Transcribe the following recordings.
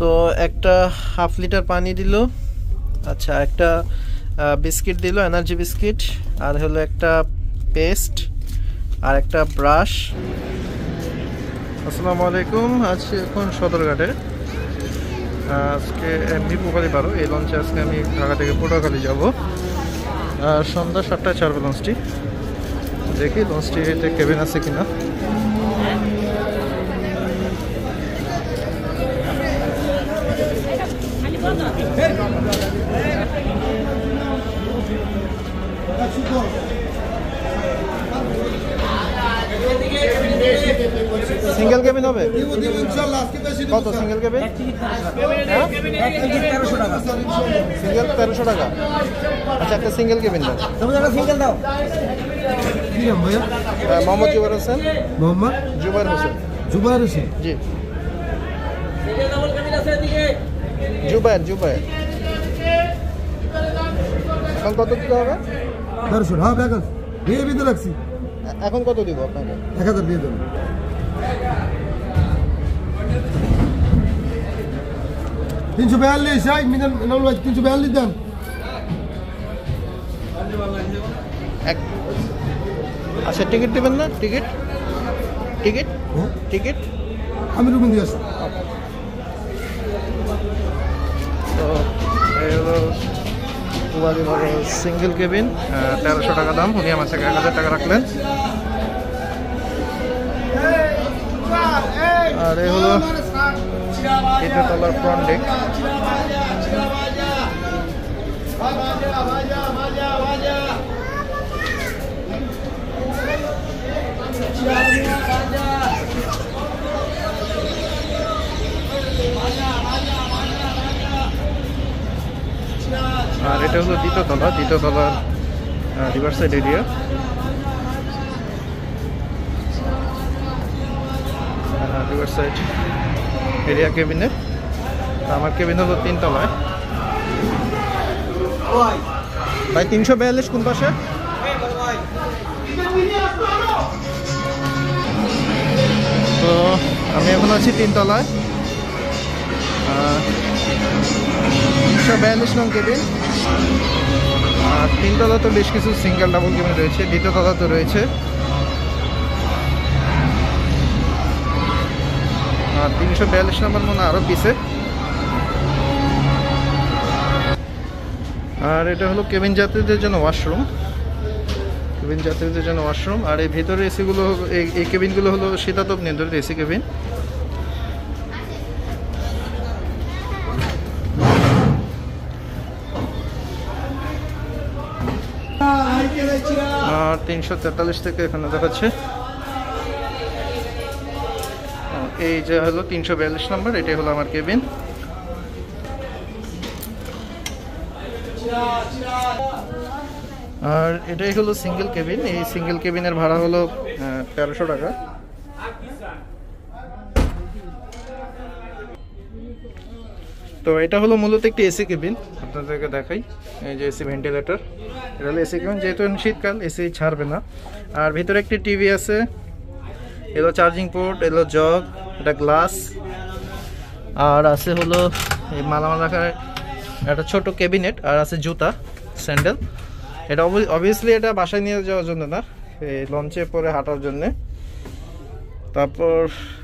তো একটা half litre পানি দিল। আচ্ছা একটা বিস্কিট দিল, এনার্জি বিস্কিট, আর হলো একটা পেস্ট, আর একটা ব্রাশ। আসসালামু আলাইকুম, আজ এখন সদরঘাটে? আজকে এমবি পোকালি পারো, এই লঞ্চে আজকে আমি ঢাকা থেকে পটুয়াখালী যাব। সন্ধ্যা সাতটায় ছাড়বে লঞ্চটি দেখি লঞ্চটিতে কেবিন আছে কিনা। কত সিঙ্গেল কেবিন সিঙ্গেল তেরোশো টাকা? আচ্ছা একটা সিঙ্গেল কেবিন দাও। সিঙ্গেল দাও। মোহাম্মদ জুবাইর হোসেন। মোহাম্মদ? জুবাইর হোসেন। জুবাইর হোসেন। জি। জুবাইর জুবাইর। এখন কত দিতে হবে? তেরোশো হ্যাঁ দিয়ে দিতে লাগছি এখন কত দিব আপনাকে? এক হাজার দিয়ে দেবেন তিনশো বিয়াল্লিশ এই মিজান নাম ভাই তিনশো বিয়াল্লিশ দেন। এক। আচ্ছা টিকিট দেবেন না? টিকিট? টিকিট? হ্যাঁ? টিকিট? আমি রুমিন দিয়ে আসি তো সিঙ্গেল কেবিন তেরোশো টাকা দাম। উনি আমার থেকে এক হাজার টাকা রাখলেন। আর এ হলো এটা তলার ফ্রন্ট ডেক আর এটা হলো দ্বিতীয় তলা দ্বিতীয় তলার riverside area riverside Area কেবিনের আমার কেবিন হলো তিন তলায় ভাই, তিনশো বিয়াল্লিশ কোন পাশে তো আমি এখন আছি তিনতলায়। তিনশো বিয়াল্লিশ নং কেবিন। আর তিনতলা তো বেশ কিছু সিঙ্গেল ডাবল কেবিন রয়েছে, দ্বিতীয় তলা তো রয়েছে। তিনশো বিয়াল্লিশ নম্বর মনে আরও পিছে। আর এটা হলো কেবিন যাত্রীদের জন্য ওয়াশরুম। কেবিন যাত্রীদের জন্য ওয়াশরুম। আর এই ভেতরে এসিগুলো, এই এই কেবিনগুলো হলো শীতাতপ নিয়ন্ত্রিত এসি কেবিন। আর তিনশো তেতাল্লিশ থেকে এখানে দেখাচ্ছে। এই যে হলো তিনশো বিয়াল্লিশ নম্বর, এটাই হলো আমার কেবিন আর এটাই হলো সিঙ্গেল কেবিন এই সিঙ্গেল কেবিনের ভাড়া হলো তেরোশো টাকা। তো এটা হলো মূলত একটি এসি কেবিন আপনাদেরকে দেখাই। এই যে এসি ভেন্টিলেটর এটা হলো এসি কেবিন যেহেতু শীতকাল, এসি ছাড়বে না। আর ভিতরে একটি টিভি আছে, এলো চার্জিং পোর্ট এলো জগ এটা গ্লাস আর আছে হলো এই মালামাল রাখার একটা ছোট ক্যাবিনেট আর আছে জুতা স্যান্ডেল এটা অবভিয়াসলি এটা বাসায় নিয়ে যাওয়ার জন্য না, এই লঞ্চে পরে হাঁটার জন্যে। তারপর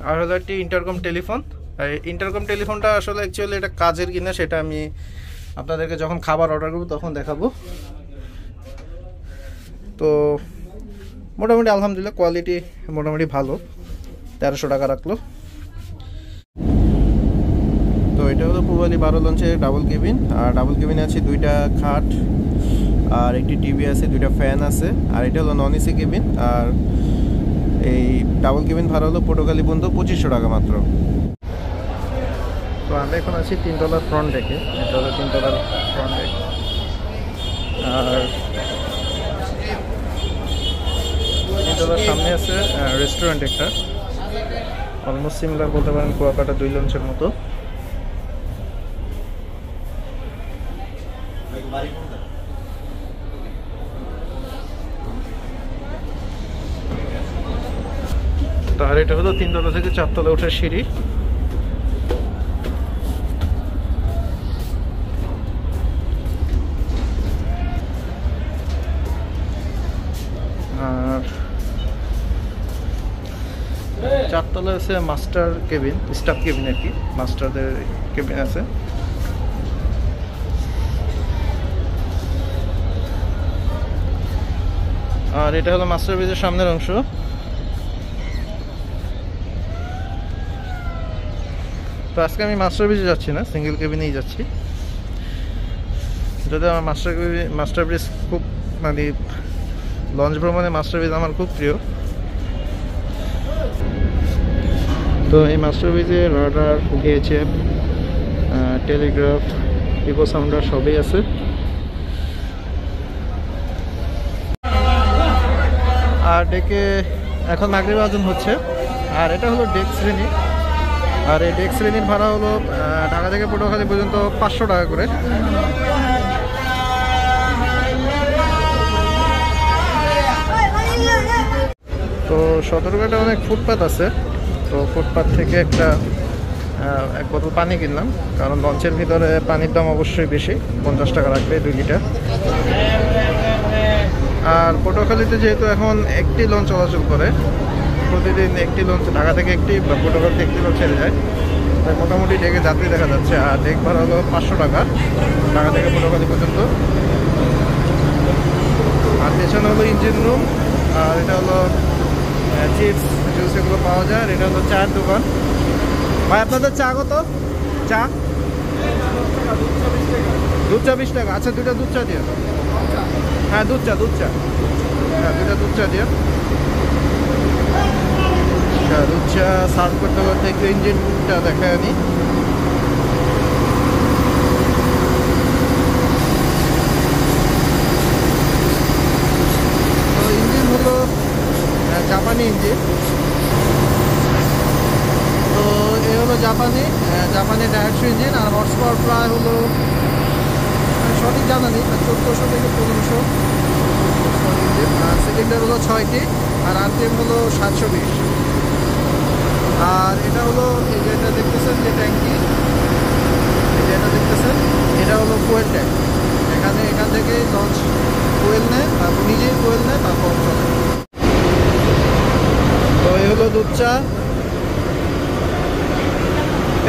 আর হলো একটি ইন্টারকম টেলিফোন এই ইন্টারকম টেলিফোনটা আসলে অ্যাকচুয়ালি এটা কাজের কিনা সেটা আমি আপনাদেরকে যখন খাবার অর্ডার করব তখন দেখাবো। তো মোটামুটি আলহামদুলিল্লাহ কোয়ালিটি মোটামুটি ভালো। তেরোশো টাকা রাখল। তো এটা হলো পূর্বালি বারো লঞ্চের ডাবল কেবিন আর ডাবল কেবিনে আছে দুইটা খাট, আর একটি টিভি আছে, দুইটা ফ্যান আছে, আর এটা হলো নন এসি কেবিন আর এই ডাবল কেবিন ভাড়া হলো পটুকালি বন্ধু পঁচিশশো টাকা মাত্র। তো আমরা এখন আছি তিনতলার ফ্রন্ট ডেকে এটা হলো তিনতলার ফ্রন্ট ডেক আর তিনতলার সামনে আছে রেস্টুরেন্ট একটা। অলমোস্ট সিমিলার বলতে পারেন, কুয়াকাটা দুই লঞ্চের মতো। আর এটা হলো তিনতলা থেকে চারতলা ওঠার সিঁড়ি। আর চারতলা আছে মাস্টার কেবিন, স্টাফ কেবিন আর কি। মাস্টারদের কেবিন আছে। আর এটা হলো মাস্টার ব্রিজের সামনের অংশ। তো আজকে আমি মাস্টার ব্রিজে যাচ্ছি না সিঙ্গেল কেবিনেই যাচ্ছি। যদি আমার মাস্টার মাস্টার ব্রিজ খুব মানে লঞ্চ ভ্রমণে মাস্টার ব্রিজ আমার খুব প্রিয়। তো এই মাস্টার ব্রিজে radar VHF telegraph echo sounder সবই আছে। আর ডেকে এখন মাগরিব আয়োজন হচ্ছে। আর এটা হলো ডেক শ্রেণি। আর এই ডেক শ্রেণির ভাড়া হলো ঢাকা থেকে পটুয়াখালী পর্যন্ত পাঁচশো টাকা করে। তো সদরঘাটে অনেক ফুটপাত আছে। তো ফুটপাত থেকে একটা এক বোতল পানি কিনলাম, কারণ লঞ্চের ভিতরে পানির দাম অবশ্যই বেশি, পঞ্চাশ টাকা রাখবে দুই লিটার। আর পটুয়াখালীতে যেহেতু এখন একটি লঞ্চ চলাচল করে প্রতিদিন একটি লঞ্চ, ঢাকা থেকে একটি বা একটি লঞ্চ ছেড়ে যায়। তাই মোটামুটি ডেকে যাত্রী দেখা যাচ্ছে। আর ডেক ভাড়া হলো পাঁচশো টাকা, ঢাকা থেকে পটুয়াখালী পর্যন্ত। আর পেছনে হলো ইঞ্জিন রুম আর এটা হলো চিপস জুস এগুলো পাওয়া যায়। আর এটা হলো চায়ের দোকান। ভাই, আপনাদের চা কত? চা? দুধ চা বিশ টাকা। আচ্ছা দুটা দুধ চা দিয়ে হ্যাঁ দুধ চা দুধ চা। হ্যাঁ দুটা দুধ চা দিয়ে। আচ্ছা দুধ চা সার্ভ করতে করতে একটু ইঞ্জিনটা দেখায় নি তো ইঞ্জিন হলো জাপানি ইঞ্জিন তো এ হলো জাপানি জাপানি ডায়াক্সো ইঞ্জিন আর হর্স প্রায় হলো সঠিক জানা নেই চোদ্দোশো থেকে পনেরোশো। সিলিন্ডার হলো ছয়টি, আর আরপিএম হলো সাতশো বিশ। আর এটা হলো এই যে এটা দেখতেছেন যে ট্যাঙ্কি। এই যে এটা দেখতেছেন, এটা হলো ফুয়েল ট্যাঙ্ক এখানে এখান থেকে লঞ্চ ফুয়েল নেয়, তারপর নিজেই ফুয়েল নেয়, তারপর চলে। তো এই হলো দুধ চা।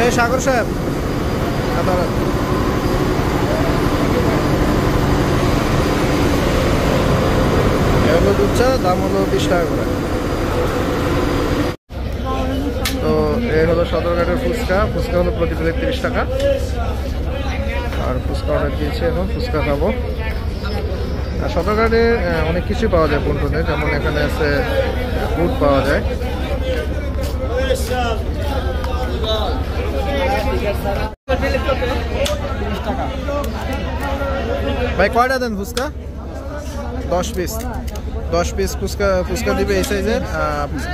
এই সাগর সাহেব দুধ দাম হলো বিশ টাকা করে। এই হলো সদরঘাটের ফুচকা। ফুচকা হলো প্রতি প্লেট তিরিশ টাকা। আর ফুচকা অর্ডার দিয়েছে এখন, ফুচকা খাব। আর সদরঘাটে অনেক কিছুই পাওয়া যায় পন্টনে যেমন এখানে আছে বুট পাওয়া যায়। ভাই, কয়টা দেন ফুচকা? দশ পিস দশ পিস ফুচকা ফুচকা দিবে এই সাইজের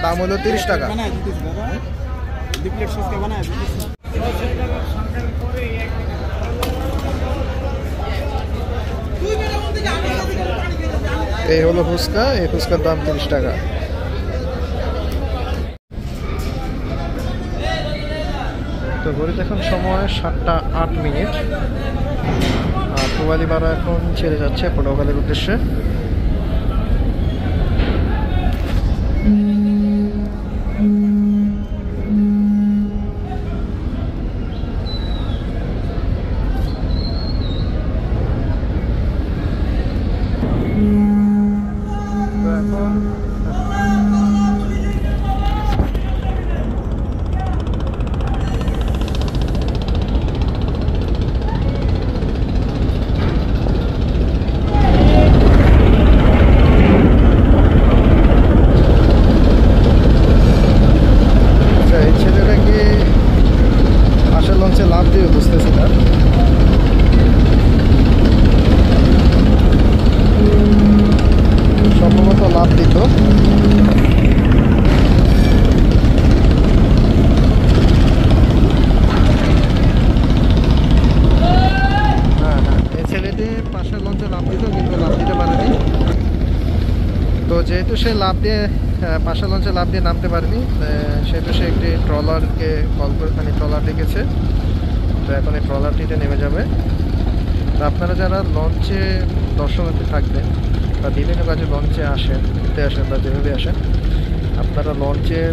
দাম হলো তিরিশ টাকা। प्लेट सॉस का बनाया दीदी এই হলো ফুচকা এই ফুচকার দাম তিরিশ টাকা তো ঘড়িতে এখন সময় সাতটা আট মিনিট আর পুবালি বারা এখন ছেড়ে যাচ্ছে পটুয়াখালীর উদ্দেশ্যে লাভ দিয়ে পাশা লঞ্চে লাভ দিয়ে নামতে পারিনি। সেহেতু সে একটি ট্রলারকে কল করে মানে ট্রলার ডেকেছে। তো এখন এই ট্রলারটিতে নেমে যাবে। তো আপনারা যারা লঞ্চে দর্শনার্থী থাকবেন, বা বিভিন্ন কাজে লঞ্চে আসেন, ঘুরতে আসেন, বা যেভাবে আসেন, আপনারা লঞ্চের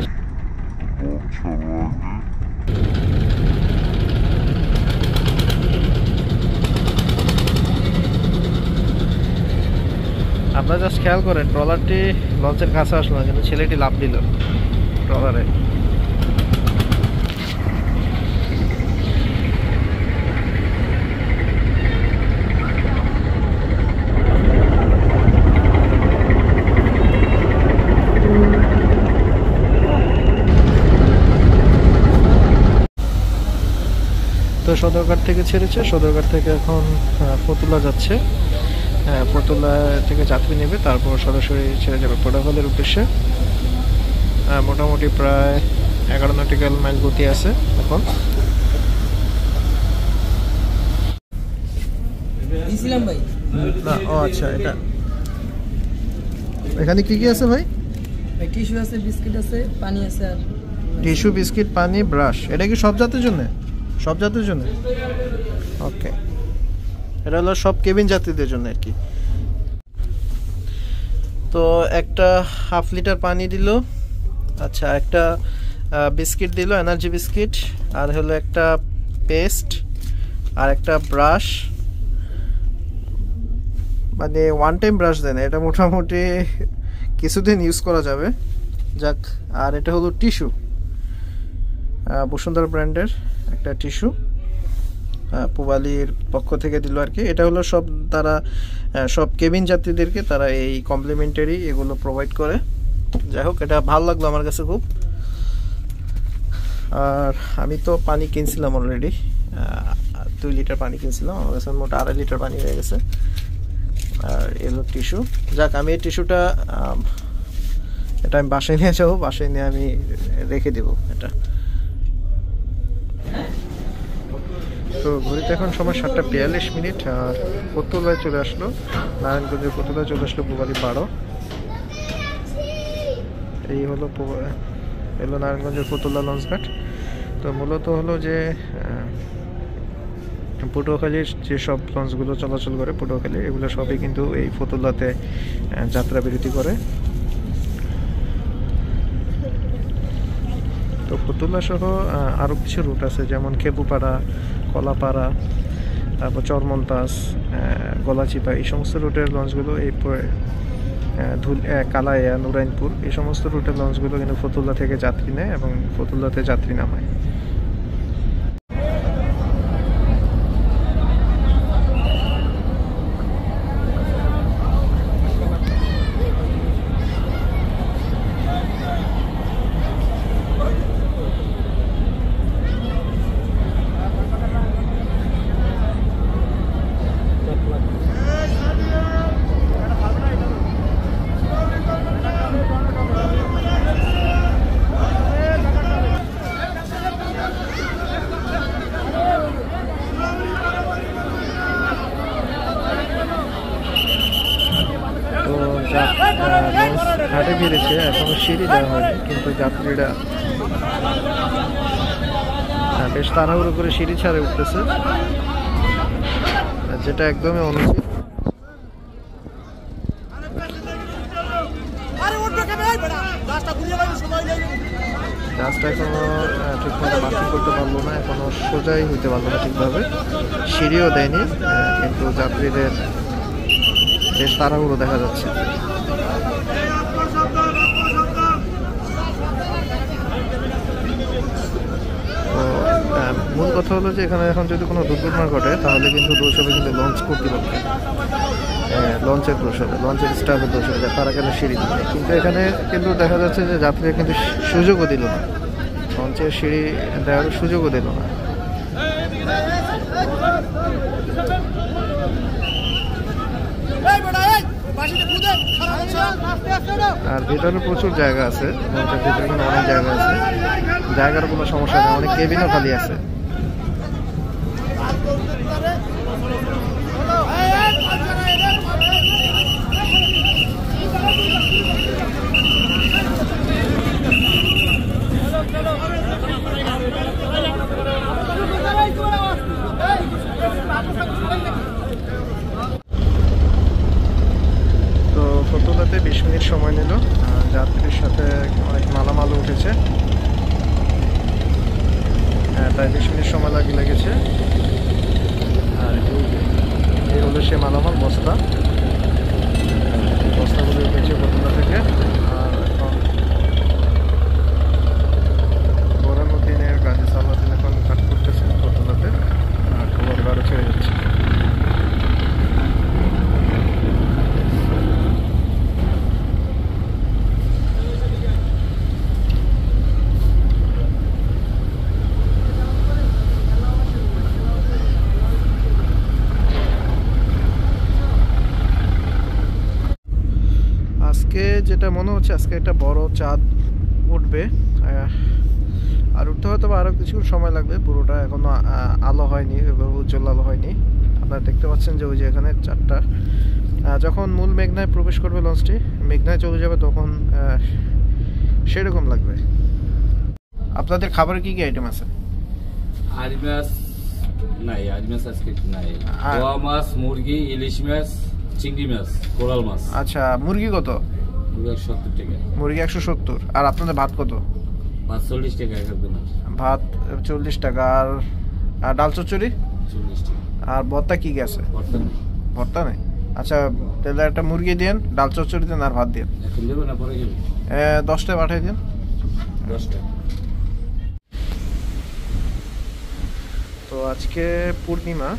আপনারা জাস্ট খেয়াল করেন, ট্রলারটি লঞ্চের কাছে আসলো না, কিন্তু ছেলেটি লাভ দিল ট্রলারে। তো সদরঘাট থেকে ছেড়েছে, সদরঘাট থেকে এখন ফতুলা যাচ্ছে। হ্যাঁ ফতুল্লা থেকে যাত্রী নেবে তারপর সরাসরি ছেড়ে যাবে। পোটাফলের উদ্দেশ্যে মোটামুটি প্রায় এগারো নটিক্যাল মাইল গতি আছে এখন। না ও আচ্ছা এটা। এখানে কি কি আছে ভাই? ভাই টিস্যু আছে বিস্কিট আছে পানি আছে আর টিস্যু বিস্কিট পানি ব্রাশ। এটা কি সব জাতের জন্য? সব জাতের জন্য? ওকে। এটা হলো সব কেবিন যাত্রীদের জন্য আর কি। তো একটা হাফ লিটার পানি দিল আচ্ছা একটা বিস্কিট দিল, এনার্জি বিস্কিট, আর হলো একটা পেস্ট, আর একটা ব্রাশ। মানে ওয়ান টাইম ব্রাশ দেন, এটা মোটামুটি কিছুদিন ইউজ করা যাবে। যাক, আর এটা হলো টিস্যু বসুন্ধরা ব্র্যান্ডের একটা টিস্যু। পুবালির পক্ষ থেকে দিল আর কি। এটা হলো সব তারা সব কেবিন যাত্রীদেরকে তারা এই কমপ্লিমেন্টারি এগুলো প্রোভাইড করে। যাই হোক, এটা ভালো লাগল আমার কাছে খুব। আর আমি তো পানি কিনছিলাম অলরেডি দুই লিটার পানি কিনছিলাম, আমার কাছে মোট আড়াই লিটার পানি হয়ে গেছে। আর এলো টিস্যু যাক, আমি এই টিস্যুটা এটা আমি বাসায় নিয়ে যাব, বাসায় নিয়ে আমি রেখে দেবো এটা। তো ঘড়িতে এখন সময় সাতটা বিয়াল্লিশ মিনিট, আর পতুলায় চলে আসলো? নারায়ণগঞ্জের পতুলায় চলে আসলো পুবালি বারো। এই হলো এলো নারায়ণগঞ্জের ফতুল্লা লঞ্চঘাট তো মূলত হলো যে পটুয়াখালীর যেসব লঞ্চগুলো চলাচল করে, পটুয়াখালী, এগুলো সবই কিন্তু এই ফতুল্লাতে যাত্রা বিরতি করে। তো ফতুল্লা সহ আরও কিছু রুট আছে, যেমন খেপুপাড়া কলাপাড়া তারপর চরমন্তাস গলাচিপা এই সমস্ত রুটের লঞ্চগুলো এই ধুল আহ, কালাইয়া নুরাইনপুর এই সমস্ত রুটের লঞ্চগুলো কিন্তু ফতুল্লা থেকে যাত্রী নেয় এবং ফতুল্লাতে যাত্রী নামায় তো যা- আহ, লঞ্চ ঘাটে ফিরেছে এখনও সিঁড়ি দেওয়া হয়নি কিন্তু যাত্রীরা হ্যাঁ, বেশ তাড়াহুড়ো করে সিঁড়ি ছাড়ে উঠতেছে। যেটা একদমই অনুচিত। গাছটা এখনও আহ, ঠিকমতো বাতিল করতে পারল না এখনও সোজাই হইতে পারল না ঠিকভাবে। সিঁড়িও দেয়নি কিন্তু যাত্রীদের বেশ তাড়াহুড়ো দেখা যাচ্ছে তো আহ, মূল কথা হলো যে এখানে এখন যদি কোনো দুর্ঘটনা ঘটে তাহলে কিন্তু দোষ হবে কিন্তু লঞ্চ কর্তৃপক্ষ লঞ্চের দোষ হবে লঞ্চের স্টাফের দোষ হবে যে তারা কেন সিঁড়ি দিবে? কিন্তু এখানে কিন্তু দেখা যাচ্ছে যে যাত্রীরা কিন্তু সুযোগও দিল না। লঞ্চের সিঁড়ি দেওয়ার সুযোগও দিল না। আর ভিতরে প্রচুর জায়গা আছে ভিতরে কিন্তু অনেক জায়গা আছে। জায়গার কোনো সমস্যা নেই অনেক কেবিনও খালি আছে। তো ফতুল্লাতে বিশ মিনিট সময় নিল। যাত্রীর সাথে অনেক মালামাল উঠেছে। প্রায় বিশ মিনিট সময় লাগে লেগেছে। এই হলো সে মালামাল, বস্তা। বস্তাগুলো উঠেছে বটুলা থেকে। আর এখন বোরানুদ্দিনের গাজী সালাদিন এখন কাট করতেছেন বটুলাতে আর খবর বারো ছেড়ে যাচ্ছে আজকে যেটা মনে হচ্ছে আজকে একটা বড় চাঁদ উঠবে আর উঠতে হয়তো আরও কিছুক্ষণ সময় লাগবে। পুরোটা এখনও আলো হয়নি উজ্জ্বল আলো হয়নি। আপনারা দেখতে পাচ্ছেন যে ওই যে এখানে চারটা যখন মূল মেঘনায় প্রবেশ করবে লঞ্চটি মেঘনায় চলে যাবে তখন সেরকম লাগবে। আপনাদের খাবারে কি কি আইটেম আছে? আড়ি মাছ নাই আড়ি মাছ আজকে নাই। আর- মাছ মুরগি ইলিশ মাছ চিংড়ি মাছ কোরাল মাছ। আচ্ছা মুরগি কত? মুরগি একশো সত্তর। আর আপনাদের ভাত কত? মাছ চল্লিশ টাকা ভাত চল্লিশ টাকা। আর আর ডাল চচ্চড়ি? আর ভর্তা কি বর্তমান ভর্তা নেই। আচ্ছা তাহলে একটা মুরগি দিন ডাল চচ্চড়ি দেন আর ভাত দিন। দশটায় পাঠিয়ে দিন। দশ তো আজকে পূর্ণিমা।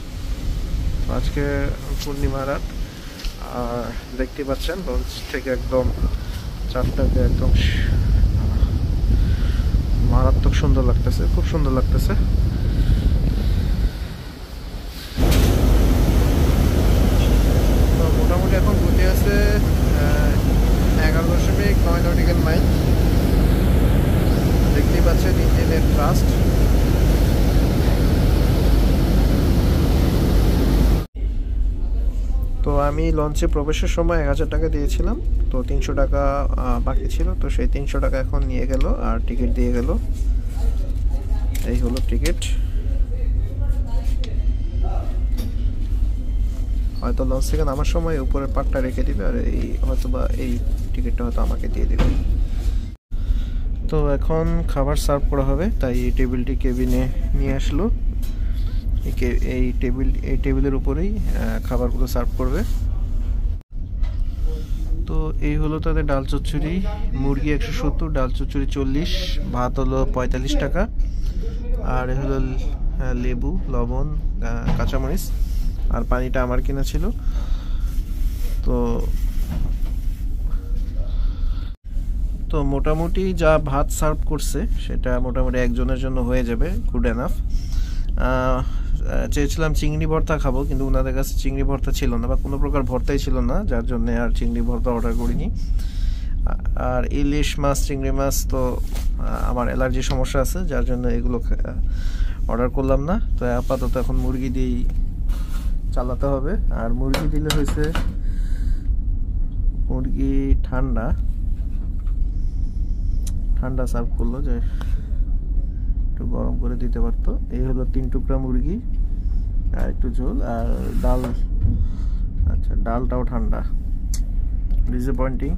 আজকে পূর্ণিমা রাত। আর দেখতে পাচ্ছেন লঞ্চ থেকে একদম চারটাকে একদম মারাত্মক সুন্দর লাগতেছে খুব সুন্দর লাগতেছে তো মোটামুটি এখন গতি আছে আহ, এগারো দশমিক নয় নটিক্যাল মাইল দেখতেই পাচ্ছেন ইঞ্জিনের ট্রাস্ট তো আমি লঞ্চে প্রবেশের সময় এক হাজার টাকা দিয়েছিলাম, তো তিনশো টাকা বাকি ছিল, তো সেই তিনশো টাকা এখন নিয়ে গেল আর টিকিট দিয়ে গেল। এই হলো টিকিট হয়তো লঞ্চ থেকে নামার সময় উপরের পাটটা রেখে দিবে আর এই হয়তো বা এই টিকিটটা হয়তো আমাকে দিয়ে দেবে। তো এখন খাবার সার্ভ করা হবে, তাই এই টেবিলটি কেবিনে নিয়ে আসলো। এই টেবিল, এই টেবিলের উপরেই খাবারগুলো সার্ভ করবে। তো এই হলো তাদের ডাল চচ্চড়ি। মুরগি একশো সত্তর, ডাল চচ্চড়ি চল্লিশ, ভাত হলো পঁয়তাল্লিশ টাকা। আর এ হলো লেবু, লবণ কাঁচামরিচ। আর পানিটা আমার কিনা ছিল। তো তো মোটামুটি যা ভাত সার্ভ করছে, সেটা মোটামুটি একজনের জন্য হয়ে যাবে গুড এনাফ চেয়েছিলাম চিংড়ি ভর্তা খাব, কিন্তু ওনাদের কাছে চিংড়ি ভর্তা ছিল না বা কোনো প্রকার ভর্তাই ছিল না, যার জন্য আর চিংড়ি ভর্তা অর্ডার করিনি। আর ইলিশ মাছ, চিংড়ি মাছ তো আমার অ্যালার্জি সমস্যা আছে, যার জন্য এগুলো অর্ডার করলাম না। তো আপাতত এখন মুরগি দিয়েই চালাতে হবে। আর মুরগি দিলে হয়েছে মুরগি ঠান্ডা। ঠান্ডা সার্ভ করল যে একটু গরম করে দিতে পারতো। এই হলো তিন টুকরা মুরগি আর একটু ঝোল আর ডাল। আচ্ছা ডালটাও ঠান্ডা। ডিসঅ্যাপয়েন্টিং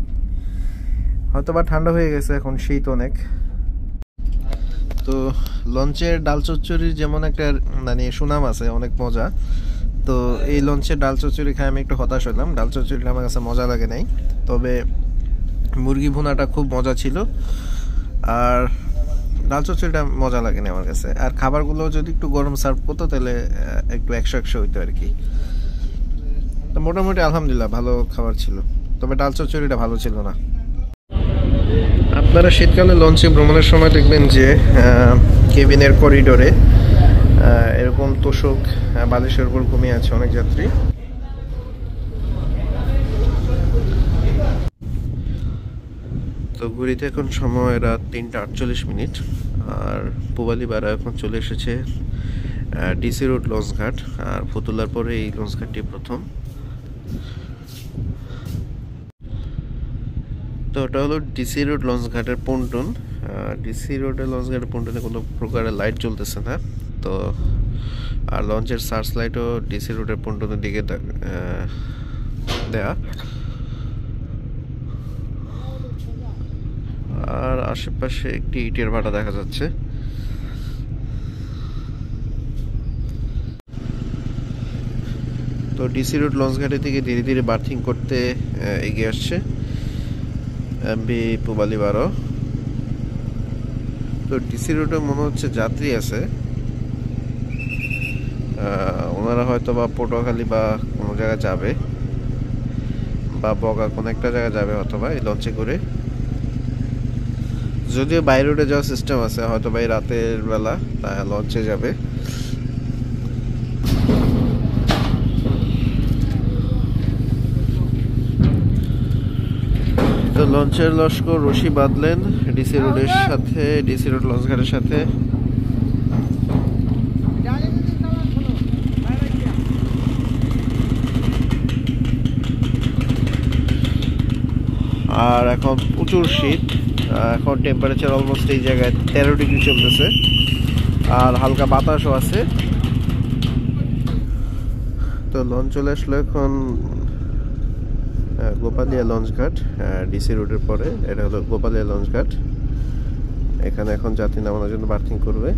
হয়তো বা ঠান্ডা হয়ে গেছে, এখন শীত অনেক। তো লঞ্চের ডাল চচ্চড়ির যেমন একটা মানে সুনাম আছে, অনেক মজা। তো এই লঞ্চের ডাল চচ্চড়ি খাই আমি একটু হতাশ হলাম ডাল চচ্চড়িটা আমার কাছে মজা লাগে নাই। তবে মুরগি ভুনাটা খুব মজা ছিল। আর ডাল চচ্চড়িটা মজা লাগেনি আমার কাছে। আর খাবারগুলো যদি একটু গরম সার্ভ করতো, তাহলে একটু একশো একশো হইতো আর কি। তো মোটামুটি আলহামদুলিল্লাহ ভালো খাবার ছিল। তবে ডাল চচ্চড়িটা ভালো ছিল না। আপনারা শীতকালে লঞ্চে ভ্রমণের সময় দেখবেন যে কেবিনের করিডোরে এরকম তোষক বালিশের উপর ঘুমিয়ে আছে অনেক যাত্রী। তো ঘুরিতে এখন সময় রাত তিনটা আটচল্লিশ মিনিট, আর পুবালিপাড়া এখন চলে এসেছে ডিসি রোড লঞ্চ ঘাট আর ফতুল্লার পরে এই লঞ্চ ঘাটটি প্রথম। তো ওটা হলো ডিসি রোড লঞ্চ ঘাটের পন্টন ডিসি রোডের লঞ্চ ঘাটের পন্টনে কোনো প্রকারের লাইট চলতেছে না। তো, আর লঞ্চের সার্চ লাইটও ডিসি রোডের পন্টনের দিকে দেয়া। আর আশেপাশে একটি ইটের ভাটা দেখা যাচ্ছে। তো ডিসি রোড লঞ্চ ঘাটে থেকে ধীরে ধীরে বার্থিং করতে এগিয়ে আসছে এমবি পুবালি বারো। তো ডিসি রোডে মনে হচ্ছে যাত্রী আছে। ওনারা হয়তো বা পটুয়াখালী বা কোনো জায়গায় যাবে, বা বগা কোনো একটা জায়গায় যাবে অথবা এই লঞ্চে করে। যদিও বাই রোডে যাওয়ার সিস্টেম আছে, হয়তো এই রাতের বেলা তা লঞ্চে যাবে। তো লঞ্চের লস্কর রশি বাঁধলেন ডিসি রোডের সাথে, ডিসি রোড লঞ্চ ঘাটের সাথে। আর এখন প্রচুর শীত এখন টেম্পারেচার অলমোস্ট এই জায়গায় তেরো ডিগ্রি চলতেছে। আর হালকা বাতাসও আছে। তো লঞ্চ চলে আসলো এখন গোপালিয়া লঞ্চ ঘাট ডিসি রোডের পরে। এটা হলো গোপালিয়া লঞ্চ ঘাট। এখানে এখন যাত্রী নামানোর জন্য বার্থিং করবে।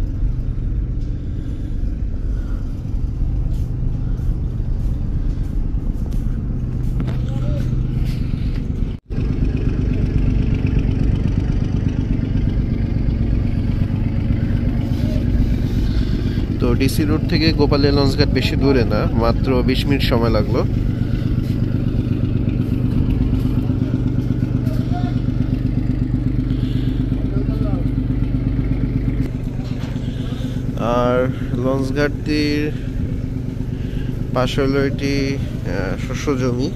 ডিসি রোড থেকে গোপালিয়া লঞ্চ ঘাট বেশি দূরে না, মাত্র বিশ মিনিট সময় লাগল। আর লঞ্চ ঘাটটির পাশে হলো এটি শস্য জমি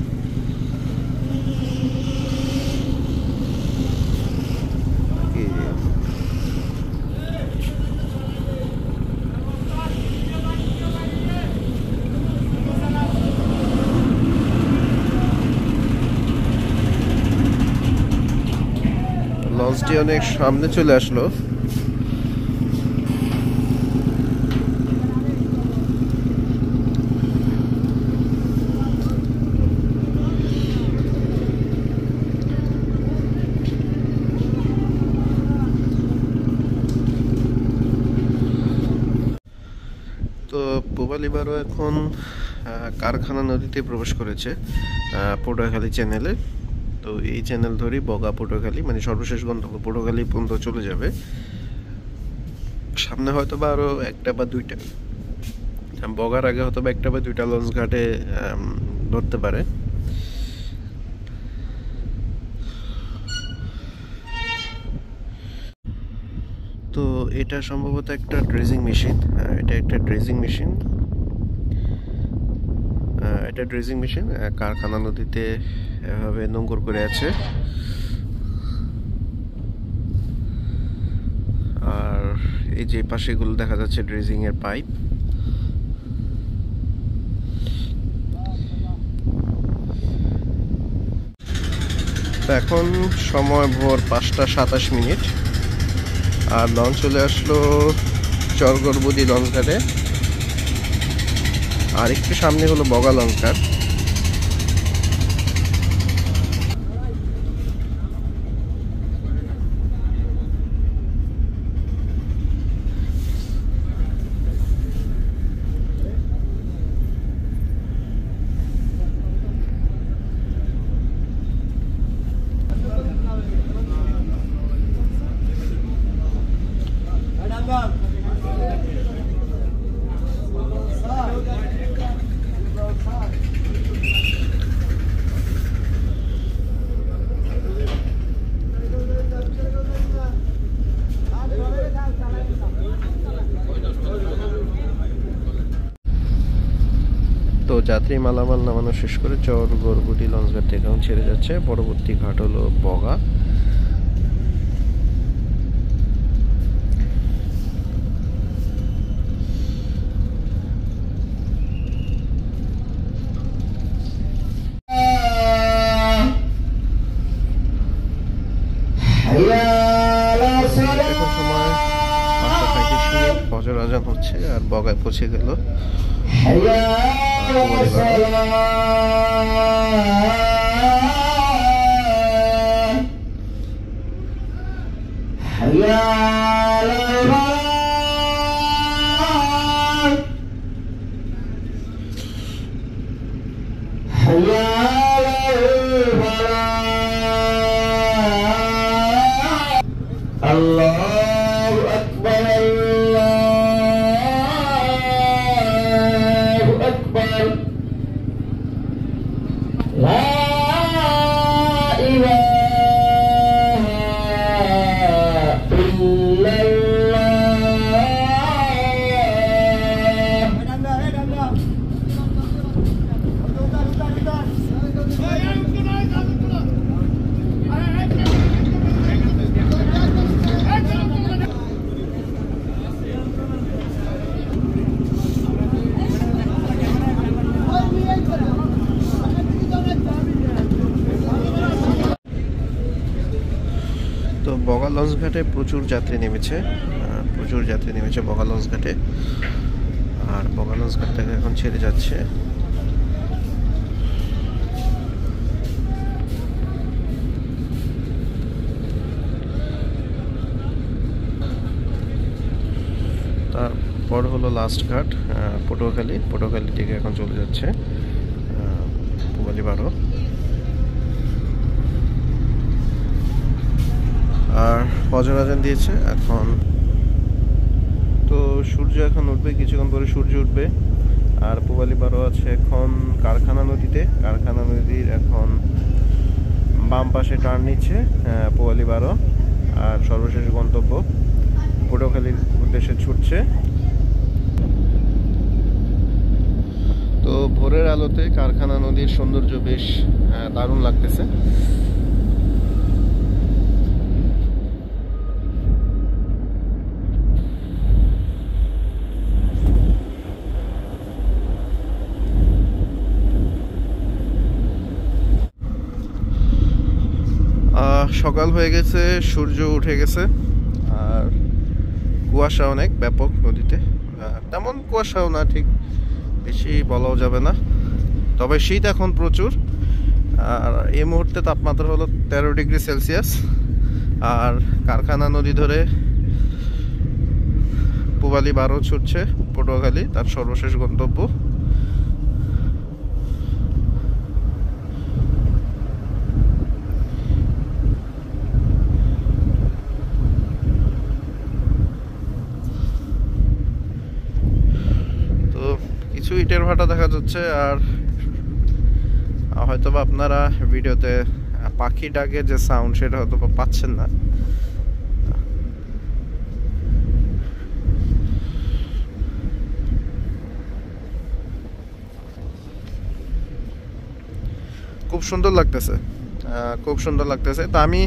কি লঞ্চটি অনেক সামনে চলে আসলো। তো এখন কারখানা নদীতে প্রবেশ করেছে পটুয়াখালী চ্যানেলে এই চ্যানেল ধরেই বগা পটুয়াখালী মানে সর্বশেষ গন্তব্য পটুয়াখালী পর্যন্ত চলে যাবে। সামনে হয়তো বা আরও একটা বা দুইটা। বগার আগে হয়তো বা একটা বা দুইটা লঞ্চ ঘাটে ধরতে পারে। তো এটা সম্ভবত একটা ড্রেজিং মেশিন এটা একটা ড্রেজিং মেশিন এটা ড্রেজিং মেশিন কারখানা নদীতে এভাবে নোংর করে আছে। আর এই যে পাশে এগুলো দেখা যাচ্ছে ড্রেজিং এর পাইপ। এখন সময় ভোর পাঁচটা সাতাশ মিনিট। আর লঞ্চ চলে আসলো চরগরবুদি লঞ্চ ঘাটে আর একটু সামনে হলো বগা যাত্রী মালামাল নামানো শেষ করে চর গরগুটি লঞ্চ ঘাট থেকে এখন ছেড়ে যাচ্ছে। পরবর্তী ঘাট হলো বগা। আজান হচ্ছে আর বগায় পৌঁছে গেল। Whatever. ঘাটে প্রচুর যাত্রী নেমেছে প্রচুর যাত্রী নেমেছে বগা লঞ্চ ঘাটে। আর বগা লঞ্চ ঘাট থেকে এখন ছেড়ে যাচ্ছে। তারপর হলো লাস্ট ঘাট পটুয়াখালী। পটুয়াখালী থেকে এখন চলে যাচ্ছে পুবালি বারো। ফজর আজান দিয়েছে, এখন তো সূর্য এখন উঠবে, কিছুক্ষণ পরে সূর্য উঠবে। আর পুবালি বারো আছে এখন কারখানা নদীতে, কারখানা নদীর এখন বাম পাশে টার্ন নিচ্ছে পুবালি বারো। আর সর্বশেষ গন্তব্য পটুয়াখালীর উদ্দেশ্যে ছুটছে। তো ভোরের আলোতে কারখানা নদীর সৌন্দর্য বেশ দারুণ লাগতেছে। সকাল হয়ে গেছে, সূর্য উঠে গেছে, আর কুয়াশা অনেক, ব্যাপক নদীতে। তেমন কুয়াশাও না, ঠিক বেশি বলাও যাবে না। তবে শীত এখন প্রচুর, আর এই মুহূর্তে তাপমাত্রা হলো তেরো ডিগ্রি সেলসিয়াস। আর কারখানা নদী ধরে পুবালি বারো ছুটছে, পটুয়াখালী, তার সর্বশেষ গন্তব্য তো কিছু ইটের ভাটা দেখা যাচ্ছে আর হয়তো বা আপনারা ভিডিওতে পাখি ডাকে যে সাউন্ড সেটা হয়তো পাচ্ছেন না। খুব সুন্দর লাগতেছে। খুব সুন্দর লাগতেছে। তা আমি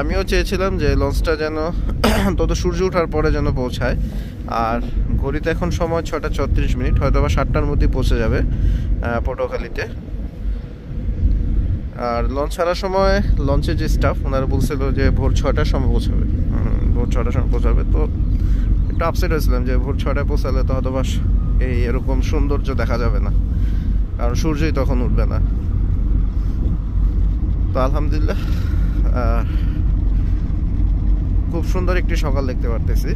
আমিও চেয়েছিলাম যে লঞ্চটা যেন তত সূর্য ওঠার পরে যেন পৌঁছায়। আর ঘড়িতে এখন সময় ছটা ছত্রিশ মিনিট হয়তো বা সাতটার মধ্যে পৌঁছে যাবে পটুয়াখালীতে। আর লঞ্চ ছাড়ার সময় লঞ্চের যে স্টাফ ওনারা বলছিল যে ভোর ছটার সময় পৌঁছাবে। ভোর ছটার সময় পৌঁছাবে। তো একটু আপসেট হয়েছিলাম যে ভোর ছটায় পৌঁছালে তো হয়তো এই এরকম সৌন্দর্য দেখা যাবে না, কারণ সূর্যই তখন উঠবে না। তো আলহামদুলিল্লাহ খুব সুন্দর একটি সকাল দেখতে পারতেছি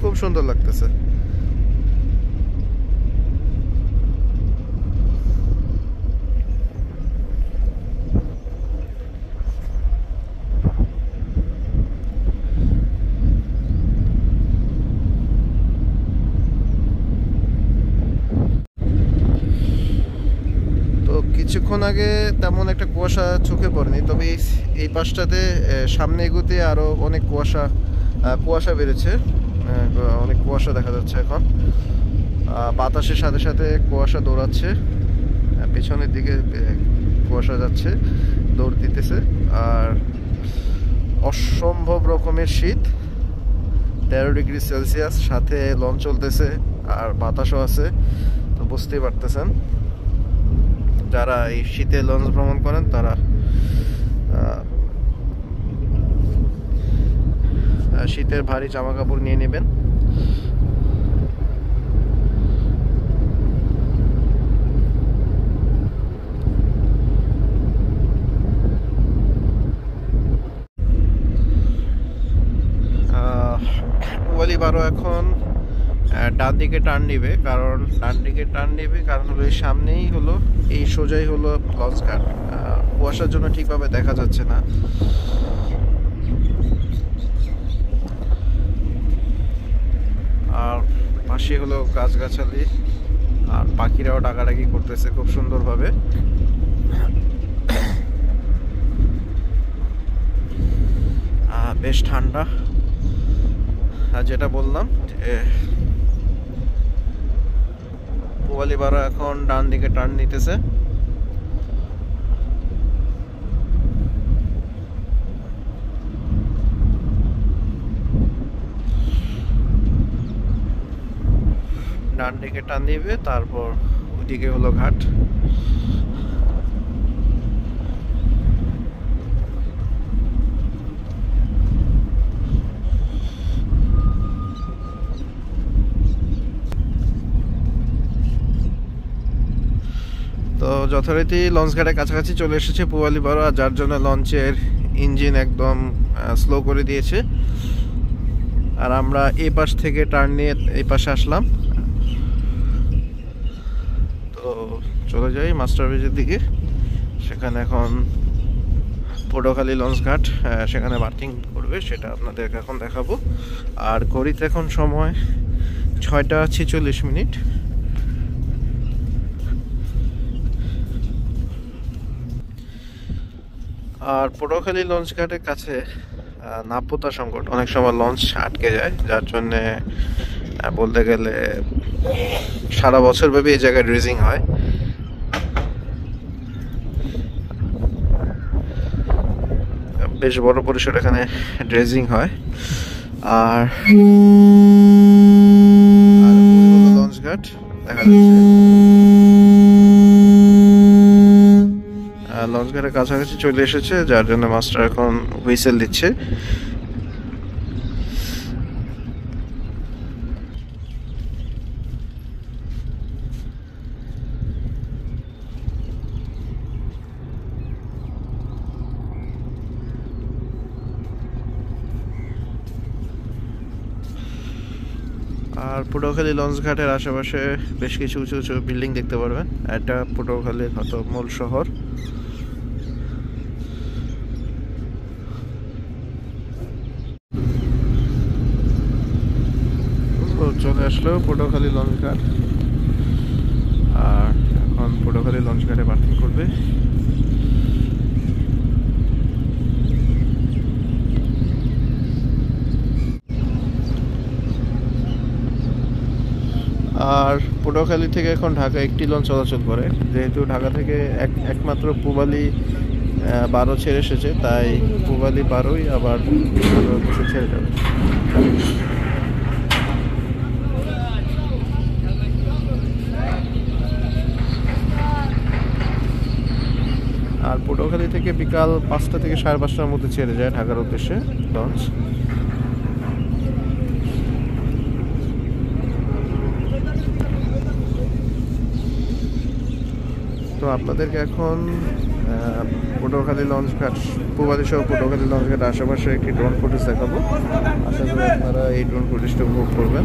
খুব সুন্দর লাগতেছে। কিছুক্ষণ আগে তেমন একটা কুয়াশা চোখে পড়েনি, তবে এই পাশটাতে সামনে এগোতে আরও অনেক কুয়াশা কুয়াশা বেড়েছে। অনেক কুয়াশা দেখা যাচ্ছে এখন। বাতাসের সাথে সাথে কুয়াশা দৌড়াচ্ছে। পেছনের দিকে কুয়াশা যাচ্ছে, দৌড় দিতেছে। আর অসম্ভব রকমের শীত, তেরো ডিগ্রি সেলসিয়াস, সাথে লঞ্চ চলতেছে আর বাতাসও আছে, তো বুঝতেই পারতেছেন। যারা এই শীতে লঞ্চ ভ্রমণ করেন, তারা শীতের ভারী জামা কাপড় নিয়ে নেবেন। বারো এখন ডান দিকে টার্ন নিবে কারণ ডান দিকে টার্ন নিবে কারণ হলো এই সামনেই হলো এই সোজাই হলো লঞ্চ আহ, কুয়াশার জন্য ঠিকভাবে দেখা যাচ্ছে না আর পাশে হলো গাছগাছালি, আর পাখিরাও ডাকাডাকি করতেছে খুব সুন্দরভাবে। বেশ ঠান্ডা। আর যেটা বললাম, যে পোয়ালি বারো এখন ডান দিকে টার্ন নিতেছে। ডান দিকে টান দিবে, তারপর ওইদিকে হলো ঘাট। তো যথারীতি লঞ্চ ঘাটের কাছাকাছি চলে এসেছে পোয়ালি বারো আর যার জন্য লঞ্চের ইঞ্জিন একদম স্লো করে দিয়েছে। আর আমরা এই পাশ থেকে টার্ন নিয়ে এই পাশে আসলাম তো চলে যাই মাস্টার ব্রিজের দিকে। সেখানে এখন পটুয়াখালী লঞ্চ ঘাট সেখানে বার্থিং করবে সেটা আপনাদেরকে এখন দেখাবো। আর ঘড়িতে এখন সময় ছয়টা ছেচল্লিশ মিনিট। আর পটুয়াখালী লঞ্চ ঘাটের কাছে আহ, নাব্যতা সংকট। অনেক সময় লঞ্চ আটকে যায় যার জন্যে বলতে গেলে সারা বছর ব্যাপী এই জায়গায় ড্রেজিং হয়। বেশ বড় পরিসর এখানে ড্রেজিং হয়। আর লঞ্চ ঘাট দেখা যাচ্ছে। লঞ্চ ঘাটের কাছাকাছি চলে এসেছে, যার জন্য মাস্টার এখন হুইসেল দিচ্ছে আর পটুয়াখালী লঞ্চ ঘাটের আশেপাশে বেশ কিছু উঁচু উঁচু বিল্ডিং দেখতে পারবেন। এটা পটুয়াখালীর হয়তো মূল শহর। চলে আসলো পটুয়াখালী লঞ্চ ঘাট। আর এখন পটুয়াখালী লঞ্চ ঘাটে পার্কিং করবে। আর পটুয়াখালী থেকে এখন ঢাকা একটি লঞ্চ চলাচল করে। যেহেতু ঢাকা থেকে এক, একমাত্র পুবালি বারো ছেড়ে এসেছে, তাই পুবালি বারোই আবার বারো ছেড়ে যাবে। আর পটুয়াখালী থেকে বিকাল পাঁচটা থেকে সাড়ে পাঁচটার মধ্যে ছেড়ে যায় ঢাকার উদ্দেশ্যে লঞ্চ তো আপনাদেরকে এখন পটুয়াখালী লঞ্চ ঘাট পূবালী সহ পটুয়াখালী লঞ্চ ঘাট আশেপাশে একটি ড্রোন ফুটেজ দেখাবো। আশা করি আপনারা এই ড্রোন ফুটেজটা উপভোগ করবেন।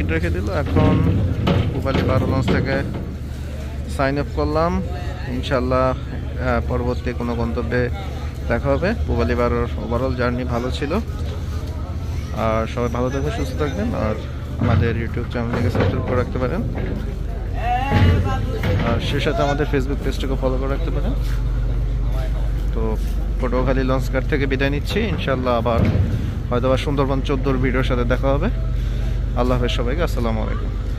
রেখে দিল। এখন পুবালি লঞ্চ থেকে সাইন আপ করলাম। ইনশাল্লাহ পরবর্তী কোনো গন্তব্যে দেখা হবে। পুবালি বারোর ওভারঅল জার্নি ভালো ছিল। আর সবাই ভালো থাকবেন, সুস্থ থাকবেন, আর আমাদের ইউটিউব চ্যানেলটিকে সাবস্ক্রাইব করে রাখতে পারেন। আর সে সাথে আমাদের ফেসবুক পেজটাকে ফলো করে রাখতে পারেন। তো পটুয়াখালী লঞ্চ ঘাট থেকে বিদায় নিচ্ছি। ইনশাল্লাহ আবার হয়তো আবার সুন্দরবন চোদ্দোর ভিডিওর সাথে দেখা হবে। আল্লাহ হাফেজ সবাইকে আসসালামু আলাইকুম।